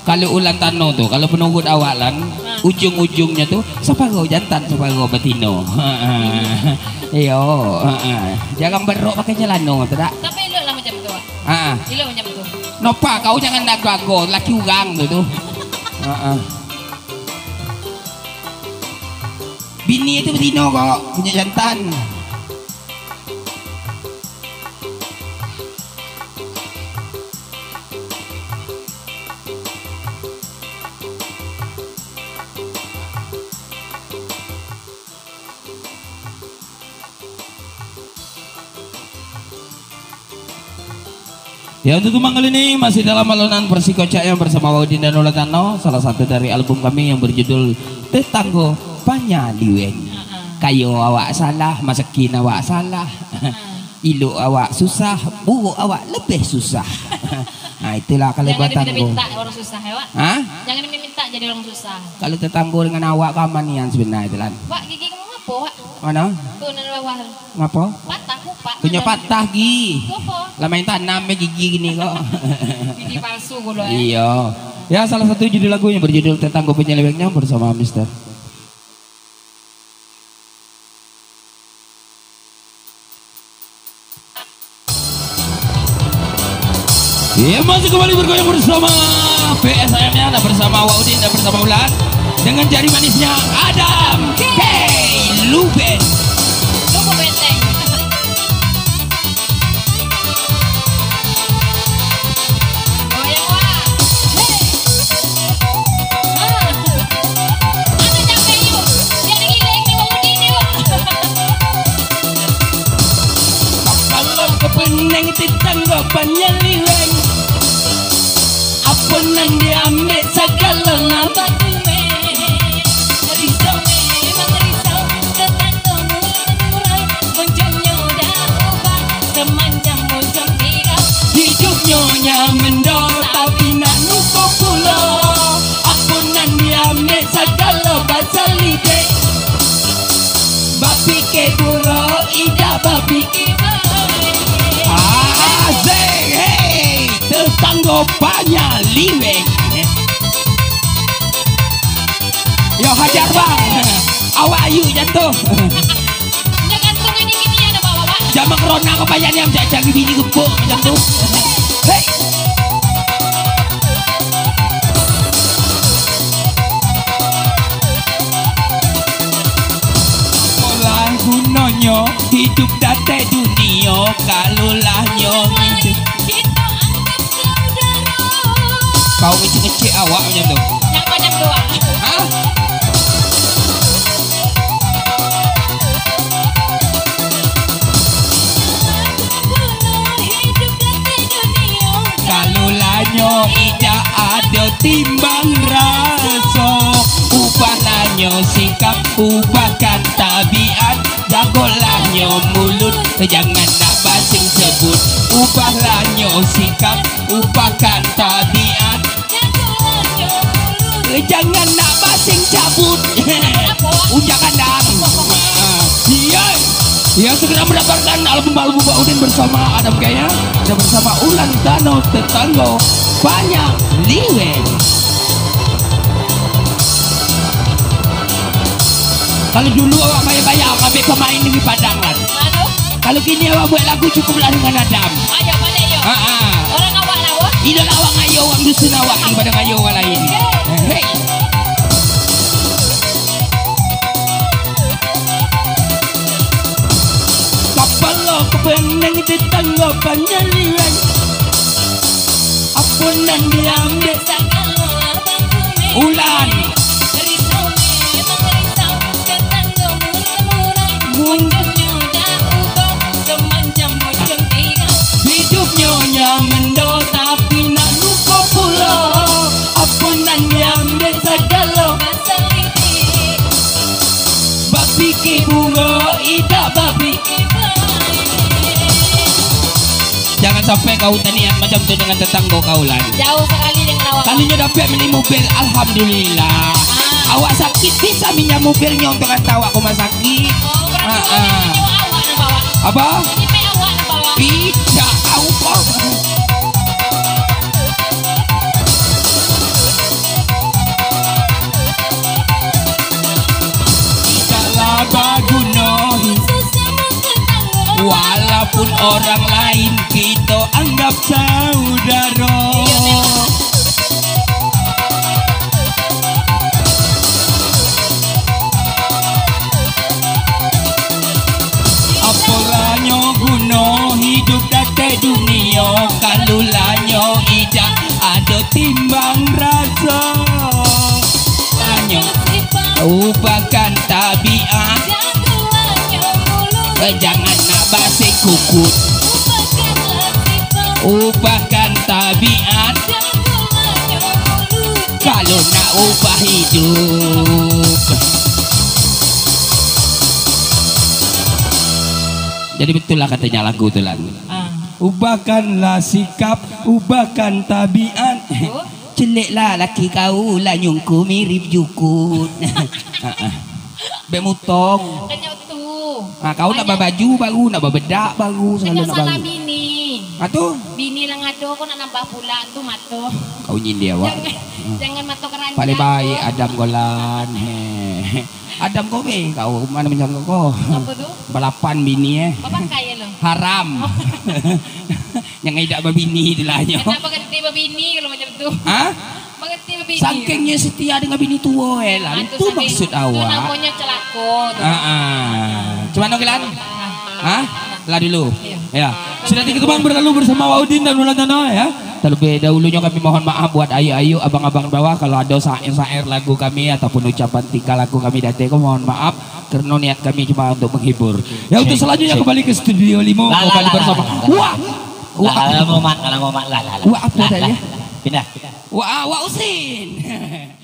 kalau ulang tano tuh kalau penunggut awalan ujung-ujungnya tuh separuh jantan separuh betino iyo jangan berok pakai celana tuh tak Tapi elok lah macam tu. ah Elok macam tu. nopa kau jangan nak gago laki tuh Ah, ah. bini itu betino kok punya jantan Ya untuk kembang kali ini masih dalam alunan persikocak yang bersama Waudin dan Ulatano Salah satu dari album kami yang berjudul Tetanggo Panyaliwen Kayo awak salah, masakin awak salah Iluk awak susah, buruk awak lebih susah Nah itulah kalau Jangan buat tanggo orang susah ya, Wak. Hah? Jangan diminta jadi orang susah. Kalau tetanggo dengan awak kaman yang sebenarnya itu Wak, gigi kamu ngapa, Wak? Mana? Tuh, nan bawah. Ngapa? Patah, kupak. Punya patah gi main tanam ya gigi gini kok Gigi palsu gue ya. Iya. Ya salah satu judul lagunya berjudul Tetangga Penyelewengnya bersama Mister. Ya masih kembali bergoyang bersama PSM nya dan bersama Waudin dan bersama Ulan dengan jari manisnya Adam K. Luben. Tunggu benteng. Goyang, Wak. Hei. Ah. Anu capek yuk. Biar gileng nih, Buruk ida bapi Azik hey Tetangga banyak liweng Yo hajar bang. Awak ayu jatuh Jangan tunggu ini Jangan kerona kebayang yang jajang bini gempuk macam tu. Hey hidup datai dunia Kalau lah nyong hidup. Kau kecil-kecil awak macam tu? Yang macam dua Ha? Tidak ada timbang rasa. Ubah lanyo sikap, ubahkan Jangan nak basing cabut Ujangan dam Iya yang segera mendapatkan album-album Pak Udin bersama Adam Kaya dan bersama Ulan Dano Tetanggo banyak liweng. Kalau dulu awak bayar-bayar ambil pemain di Padang. Aduh Kalau kini awak buat lagu cukuplah dengan Adam. Ayo Ha ah. Orang awak wah Ini awak ngayo orang dusun awak daripada ngayo orang lain. Kepeneng tetangga penyeliwan Apa yang diambil Ulan Hidupnya sampai kau tanian macam tu dengan tetangga kau lan Jauh sekali dengan awak. Kalinya dapat beli mobil Alhamdulillah Awak sakit bisa minyak mobilnya untuk kata awak rumah sakit Oh, berarti Ah, ah. ni awak nak bawa. Apa? Orang lain kita anggap saudara. Apalanya guna hidup date dunia? Kalau lanyo ijak ada timbang rasa. Lanyo ubahkan tabiat. Jangan kukut Ubahkan tabiat. Kalau nak ubah hidup. Jadi betul lah katanya lagu itu lagu. Ah. Ubahkanlah sikap, ubahkan tabiat. Oh. Celiklah laki kau lah nyungku mirip jukut. Bemutong. Kanya tu. ah, Kau nak baju baru, nak bedak baru Selalu nak baru bini. Ah tu Bini lang ko na nambah pula tu mato. Kau nyindir awak Jangan jangan mato keranjang. Paling baik Adam Golan He. Adam kau be Kau mana menyangka kau Apa tu? Balapan bini eh Bapak kaya lo. Haram Yang tidak berbini nyo. Kenapa ganti bini kalau macam tu? Hah? Mengerti bini. Sakingnya setia dengan bini tua eh lah. Itu maksud Itu awak. namanya celako tu. Ah, ah. Cuman Gilan? Hah? Lah dulu. Ya. Sudah tiga kembang berlalu bersama Waudin dan Nulatana ya. Terlebih dahulunya kami mohon maaf buat ayu-ayu abang-abang bawah kalau ada sair-sair lagu kami ataupun ucapan tingkah lagu kami datang mohon maaf karena niat kami cuma untuk menghibur. Ya untuk selanjutnya kembali ke studio Limo kembali bersama. lah. Wah. Lah, Wah. lah, momat, lah, momat, lah, lah. Wah, apa tadi? lah. Pindah. Wah, wah Usin.